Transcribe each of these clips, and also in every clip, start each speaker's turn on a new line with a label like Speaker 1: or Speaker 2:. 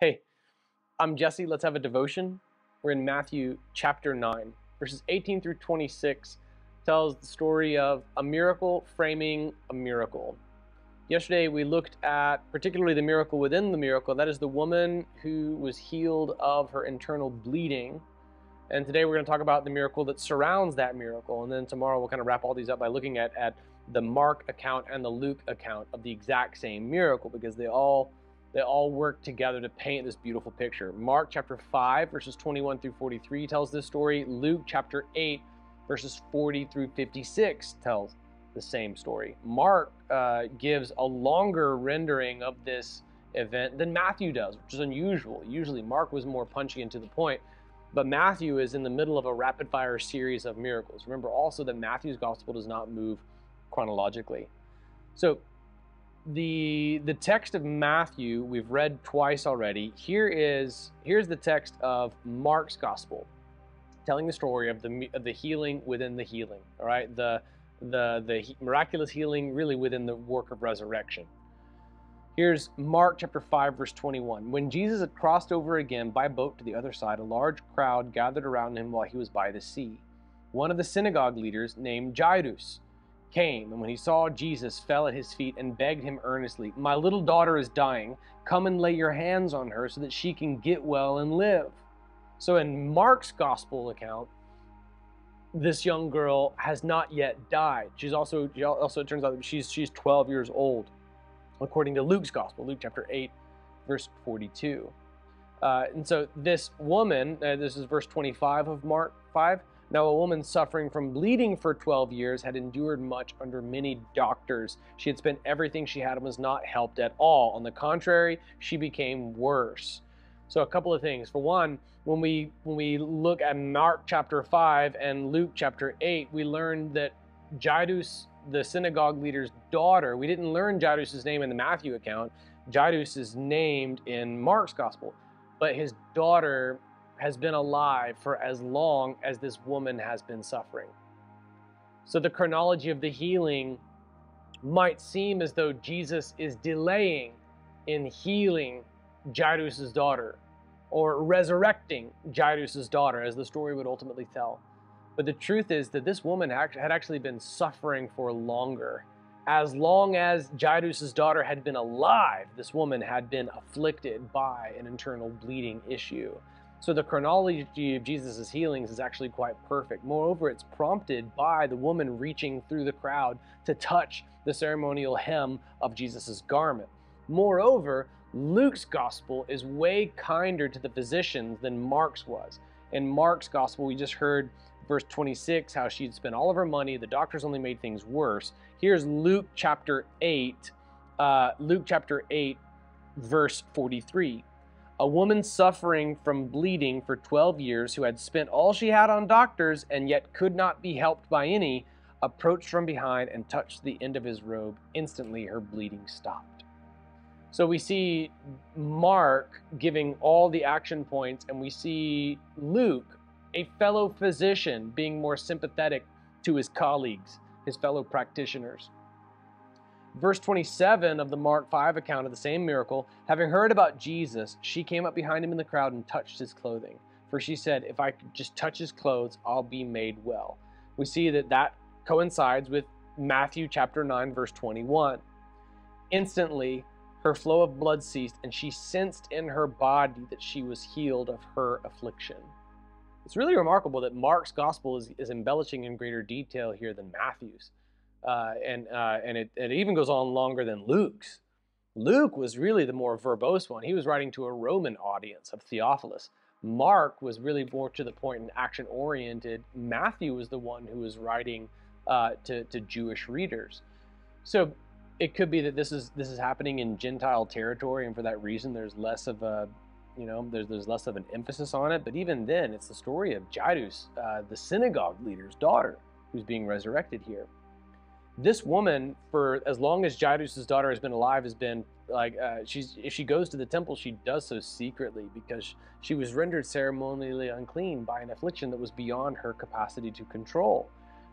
Speaker 1: Hey, I'm Jesse. Let's have a devotion. We're in Matthew chapter 9, verses 18 through 26, tells the story of a miracle framing a miracle. Yesterday we looked at particularly the miracle within the miracle, that is the woman who was healed of her internal bleeding. And today we're going to talk about the miracle that surrounds that miracle. And then tomorrow we'll kind of wrap all these up by looking at, at the Mark account and the Luke account of the exact same miracle because they all they all work together to paint this beautiful picture. Mark chapter 5, verses 21 through 43 tells this story. Luke chapter 8, verses 40 through 56 tells the same story. Mark uh, gives a longer rendering of this event than Matthew does, which is unusual. Usually, Mark was more punchy and to the point, but Matthew is in the middle of a rapid fire series of miracles. Remember also that Matthew's gospel does not move chronologically. So, the the text of Matthew we've read twice already. Here is here's the text of Mark's gospel, telling the story of the of the healing within the healing. All right, the the the miraculous healing really within the work of resurrection. Here's Mark chapter 5 verse 21. When Jesus had crossed over again by boat to the other side, a large crowd gathered around him while he was by the sea. One of the synagogue leaders named Jairus came, and when he saw Jesus, fell at his feet and begged him earnestly, My little daughter is dying. Come and lay your hands on her so that she can get well and live. So, in Mark's gospel account, this young girl has not yet died. She's also, also it turns out she's, she's 12 years old, according to Luke's gospel, Luke chapter 8, verse 42. Uh, and so, this woman, uh, this is verse 25 of Mark 5 now, a woman suffering from bleeding for 12 years had endured much under many doctors. She had spent everything she had and was not helped at all. On the contrary, she became worse. So, a couple of things. For one, when we when we look at Mark chapter 5 and Luke chapter 8, we learn that Jairus, the synagogue leader's daughter, we didn't learn Jairus' name in the Matthew account. Jairus is named in Mark's gospel, but his daughter has been alive for as long as this woman has been suffering. So the chronology of the healing might seem as though Jesus is delaying in healing Jairus' daughter or resurrecting Jairus' daughter, as the story would ultimately tell. But the truth is that this woman had actually been suffering for longer. As long as Jairus' daughter had been alive, this woman had been afflicted by an internal bleeding issue. So the chronology of Jesus' healings is actually quite perfect. Moreover, it's prompted by the woman reaching through the crowd to touch the ceremonial hem of Jesus' garment. Moreover, Luke's gospel is way kinder to the physicians than Mark's was. In Mark's gospel, we just heard verse 26 how she'd spent all of her money, the doctors only made things worse. Here's Luke chapter 8, uh, Luke chapter 8, verse 43 a woman suffering from bleeding for 12 years who had spent all she had on doctors and yet could not be helped by any approached from behind and touched the end of his robe. Instantly, her bleeding stopped. So we see Mark giving all the action points, and we see Luke, a fellow physician, being more sympathetic to his colleagues, his fellow practitioners. Verse 27 of the Mark 5 account of the same miracle, having heard about Jesus, she came up behind him in the crowd and touched his clothing. For she said, If I just touch his clothes, I'll be made well. We see that that coincides with Matthew chapter 9, verse 21. Instantly, her flow of blood ceased, and she sensed in her body that she was healed of her affliction. It's really remarkable that Mark's gospel is, is embellishing in greater detail here than Matthew's. Uh, and uh, and it, it even goes on longer than Luke's. Luke was really the more verbose one. He was writing to a Roman audience of Theophilus. Mark was really more to the point and action oriented. Matthew was the one who was writing uh, to, to Jewish readers. So it could be that this is this is happening in Gentile territory, and for that reason, there's less of a you know there's there's less of an emphasis on it. But even then, it's the story of Jairus, uh, the synagogue leader's daughter, who's being resurrected here this woman, for as long as Jairus' daughter has been alive, has been like uh, she's if she goes to the temple, she does so secretly because she was rendered ceremonially unclean by an affliction that was beyond her capacity to control.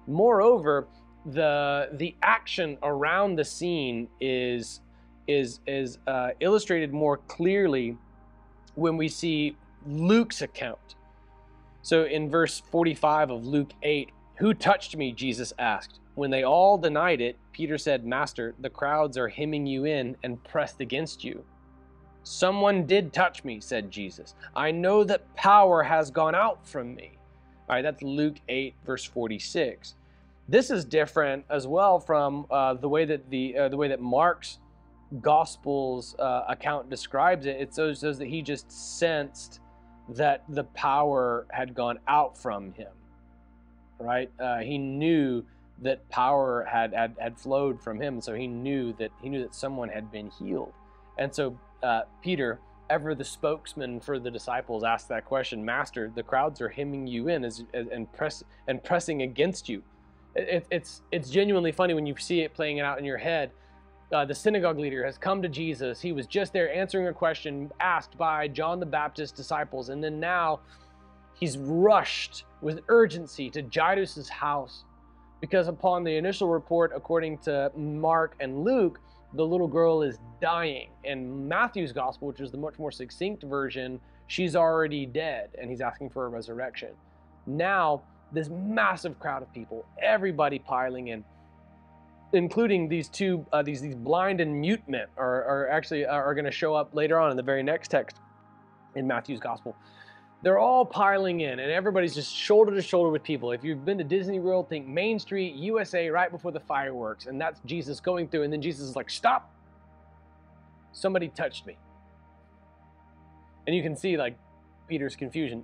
Speaker 1: Moreover, the the action around the scene is is is uh, illustrated more clearly when we see Luke's account. So in verse 45 of Luke 8, who touched me? Jesus asked. When they all denied it, Peter said, Master, the crowds are hemming you in and pressed against you. Someone did touch me, said Jesus. I know that power has gone out from me. All right, that's Luke 8, verse 46. This is different as well from uh, the way that the uh, the way that Mark's Gospel's uh, account describes it. It says that he just sensed that the power had gone out from him. Right? Uh, he knew that power had, had had flowed from him, so he knew that he knew that someone had been healed. And so uh, Peter, ever the spokesman for the disciples, asked that question: Master, the crowds are hemming you in as, as, and press and pressing against you. It, it's it's genuinely funny when you see it playing it out in your head. Uh, the synagogue leader has come to Jesus. He was just there answering a question asked by John the Baptist's disciples, and then now he's rushed with urgency to Jairus' house because upon the initial report, according to Mark and Luke, the little girl is dying. In Matthew's gospel, which is the much more succinct version, she's already dead, and he's asking for a resurrection. Now, this massive crowd of people, everybody piling in, including these two, uh, these these blind and mute men, are, are actually are, are going to show up later on in the very next text in Matthew's gospel they're all piling in and everybody's just shoulder to shoulder with people. If you've been to Disney World, think Main Street, USA, right before the fireworks, and that's Jesus going through, and then Jesus is like, Stop! Somebody touched me. And you can see like Peter's confusion.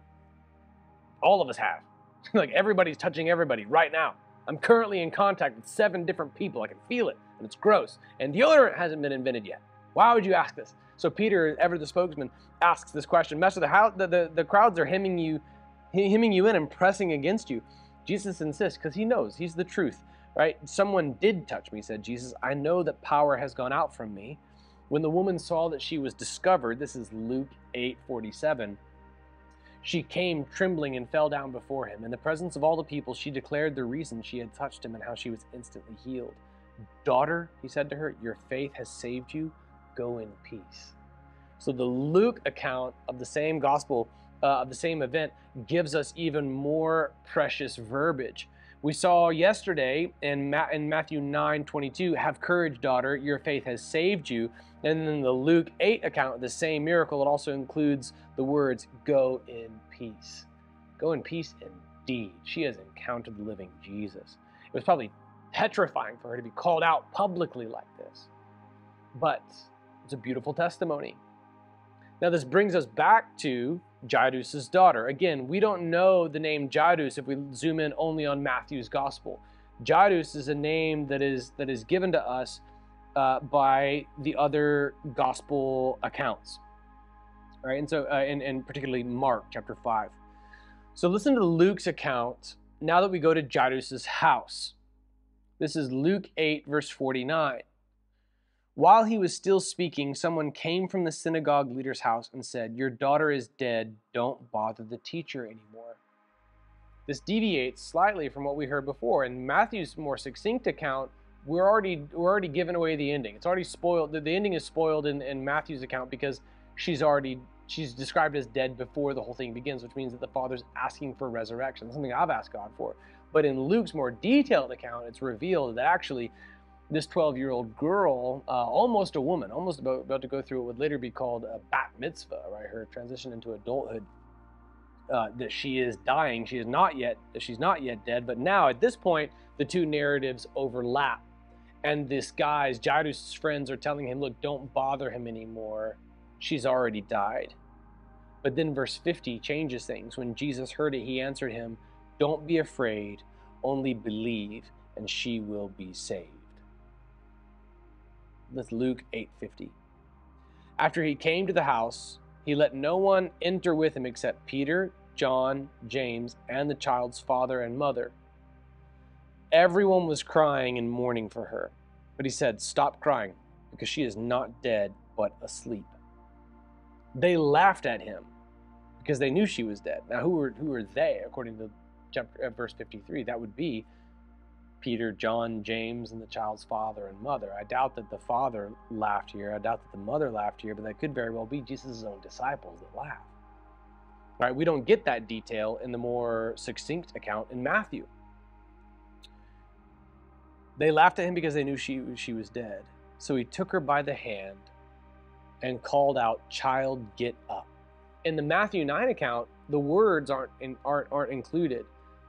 Speaker 1: All of us have. like everybody's touching everybody right now. I'm currently in contact with seven different people. I can feel it, and it's gross. And deodorant hasn't been invented yet. Why would you ask this? So Peter, ever the spokesman, asks this question. Master, the, how, the, the, the crowds are hemming you, hemming you in and pressing against you. Jesus insists because he knows he's the truth, right? Someone did touch me, said Jesus. I know that power has gone out from me. When the woman saw that she was discovered, this is Luke 8 47, she came trembling and fell down before him. In the presence of all the people, she declared the reason she had touched him and how she was instantly healed. Daughter, he said to her, your faith has saved you go in peace. So the Luke account of the same gospel, uh, of the same event, gives us even more precious verbiage. We saw yesterday in, Ma- in Matthew 9 22, have courage, daughter, your faith has saved you. And then the Luke 8 account, the same miracle, it also includes the words, go in peace. Go in peace indeed. She has encountered the living Jesus. It was probably petrifying for her to be called out publicly like this. But it's a beautiful testimony. Now, this brings us back to Jairus' daughter. Again, we don't know the name Jairus if we zoom in only on Matthew's gospel. Jairus is a name that is that is given to us uh, by the other gospel accounts. All right, and so, uh, and, and particularly Mark chapter 5. So listen to Luke's account now that we go to Jairus' house. This is Luke 8, verse 49. While he was still speaking, someone came from the synagogue leader's house and said, Your daughter is dead. Don't bother the teacher anymore. This deviates slightly from what we heard before. In Matthew's more succinct account, we're already we're already given away the ending. It's already spoiled. The, the ending is spoiled in, in Matthew's account because she's already she's described as dead before the whole thing begins, which means that the father's asking for resurrection. something I've asked God for. But in Luke's more detailed account, it's revealed that actually this 12 year old girl, uh, almost a woman, almost about, about to go through what would later be called a bat mitzvah, right? Her transition into adulthood. Uh, that she is dying. She is not yet. That she's not yet dead. But now, at this point, the two narratives overlap, and this guy's Jairus' friends are telling him, "Look, don't bother him anymore. She's already died." But then verse 50 changes things. When Jesus heard it, he answered him, "Don't be afraid. Only believe, and she will be saved." That's Luke 8:50. After he came to the house, he let no one enter with him except Peter, John, James, and the child's father and mother. Everyone was crying and mourning for her. But he said, Stop crying, because she is not dead, but asleep. They laughed at him because they knew she was dead. Now, who were, who were they, according to chapter, uh, verse 53? That would be Peter, John, James, and the child's father and mother. I doubt that the father laughed here. I doubt that the mother laughed here, but that could very well be Jesus' own disciples that laughed. Right? We don't get that detail in the more succinct account in Matthew. They laughed at him because they knew she, she was dead. So he took her by the hand and called out, Child, get up. In the Matthew 9 account, the words aren't, in, aren't, aren't included.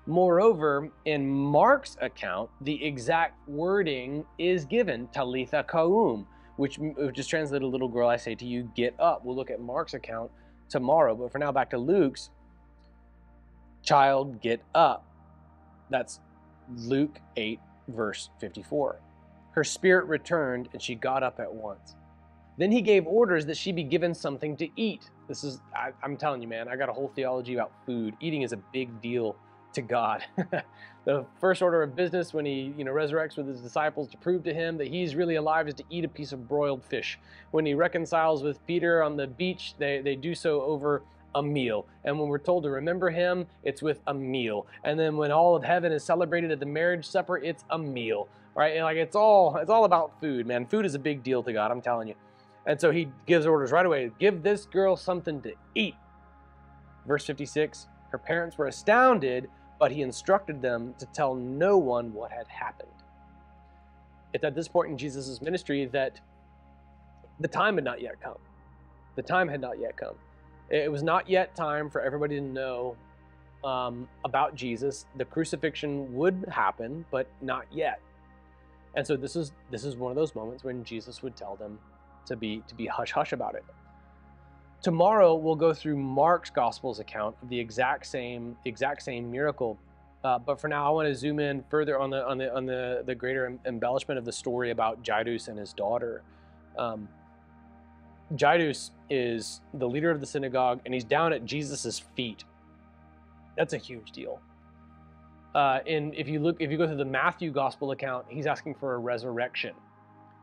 Speaker 1: Moreover, in Mark's account, the exact wording is given, Talitha Koum, which, which is translated, little girl, I say to you, get up. We'll look at Mark's account tomorrow, but for now, back to Luke's. Child, get up. That's Luke 8, verse 54. Her spirit returned, and she got up at once. Then he gave orders that she be given something to eat. This is, I, am telling you, man, I got a whole theology about food. Eating is a big deal to God. the first order of business when he, you know, resurrects with his disciples to prove to him that he's really alive is to eat a piece of broiled fish. When he reconciles with Peter on the beach, they, they do so over a meal. And when we're told to remember him, it's with a meal. And then when all of heaven is celebrated at the marriage supper, it's a meal. Right? And like it's all it's all about food, man. Food is a big deal to God, I'm telling you. And so he gives orders right away, give this girl something to eat. Verse 56, her parents were astounded, but he instructed them to tell no one what had happened. It's at this point in Jesus' ministry that the time had not yet come. The time had not yet come. It was not yet time for everybody to know um, about Jesus. The crucifixion would happen, but not yet. And so this is this is one of those moments when Jesus would tell them to be to be hush hush about it. Tomorrow we'll go through Mark's Gospel's account of the exact same exact same miracle. Uh, but for now, I want to zoom in further on the on the on the the greater embellishment of the story about Jairus and his daughter. Um, Jairus is the leader of the synagogue, and he's down at Jesus' feet. That's a huge deal. Uh, and if you look, if you go through the Matthew Gospel account, he's asking for a resurrection.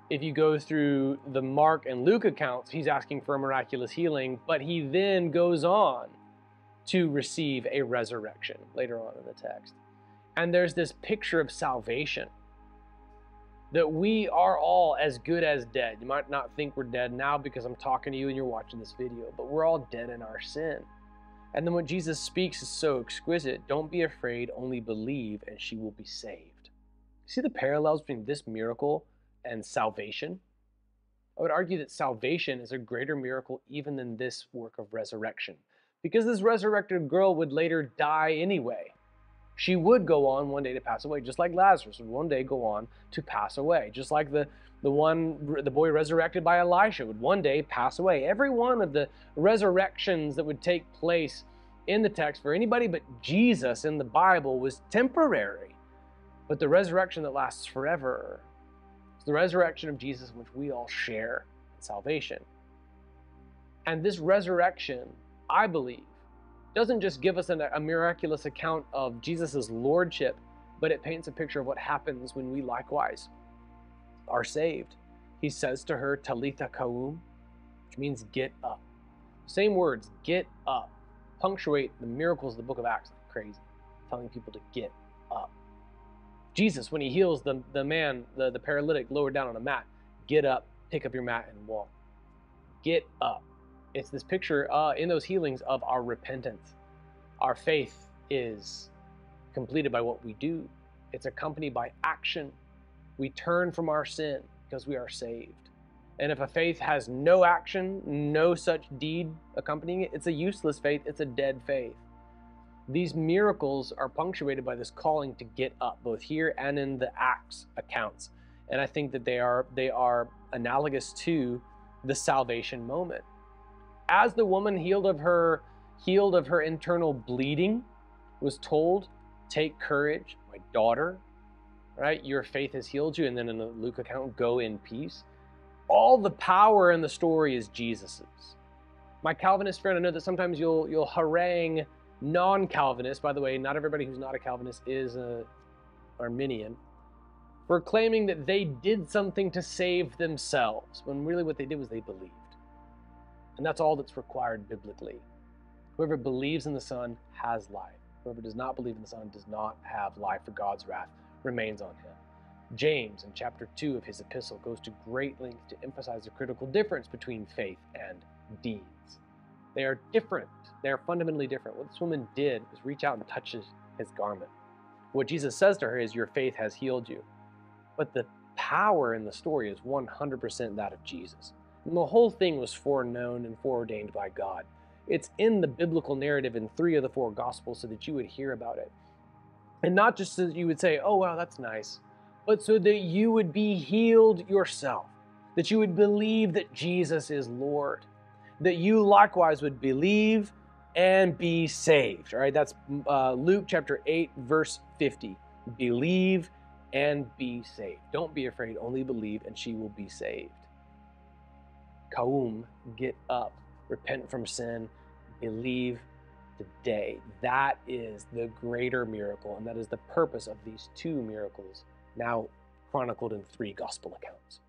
Speaker 1: If you go through the Mark and Luke accounts, he's asking for a miraculous healing, but he then goes on to receive a resurrection later on in the text. And there's this picture of salvation that we are all as good as dead. You might not think we're dead now because I'm talking to you and you're watching this video, but we're all dead in our sin. And then what Jesus speaks is so exquisite. Don't be afraid, only believe, and she will be saved. See the parallels between this miracle and salvation? I would argue that salvation is a greater miracle even than this work of resurrection. Because this resurrected girl would later die anyway. She would go on one day to pass away, just like Lazarus would one day go on to pass away. Just like the, the one the boy resurrected by Elisha would one day pass away. Every one of the resurrections that would take place in the text for anybody but Jesus in the Bible was temporary. But the resurrection that lasts forever the resurrection of Jesus in which we all share salvation. And this resurrection, I believe, doesn't just give us an, a miraculous account of Jesus' lordship, but it paints a picture of what happens when we likewise are saved. He says to her, Talitha Koum, which means get up. Same words, get up, punctuate the miracles of the book of Acts crazy, telling people to get up. Jesus, when he heals the, the man, the, the paralytic lowered down on a mat, get up, pick up your mat, and walk. Get up. It's this picture uh, in those healings of our repentance. Our faith is completed by what we do, it's accompanied by action. We turn from our sin because we are saved. And if a faith has no action, no such deed accompanying it, it's a useless faith, it's a dead faith. These miracles are punctuated by this calling to get up, both here and in the Acts accounts. And I think that they are they are analogous to the salvation moment. As the woman healed of her healed of her internal bleeding was told take courage my daughter right? Your faith has healed you. And then in the luke account go in peace. All the power in the story is jesus's. My calvinist friend i know that sometimes you'll you'll harangue non-calvinists by the way not everybody who's not a calvinist is a arminian for claiming that they did something to save themselves when really what they did was they believed and that's all that's required biblically. Whoever believes in the Son has life. Whoever does not believe in the Son does not have life, for God's wrath remains on him. James, in chapter 2 of his epistle, goes to great length to emphasize the critical difference between faith and deeds. They are different. They are fundamentally different. What this woman did was reach out and touch his, his garment. What Jesus says to her is, Your faith has healed you. But the power in the story is 100% that of Jesus. And the whole thing was foreknown and foreordained by God. It's in the biblical narrative in three of the four gospels so that you would hear about it. And not just so that you would say, oh, wow, that's nice, but so that you would be healed yourself, that you would believe that Jesus is Lord, that you likewise would believe and be saved. All right, that's uh, Luke chapter 8, verse 50. Believe and be saved. Don't be afraid, only believe, and she will be saved. Koum, get up, repent from sin, believe today. That is the greater miracle, and that is the purpose of these two miracles, now chronicled in three gospel accounts.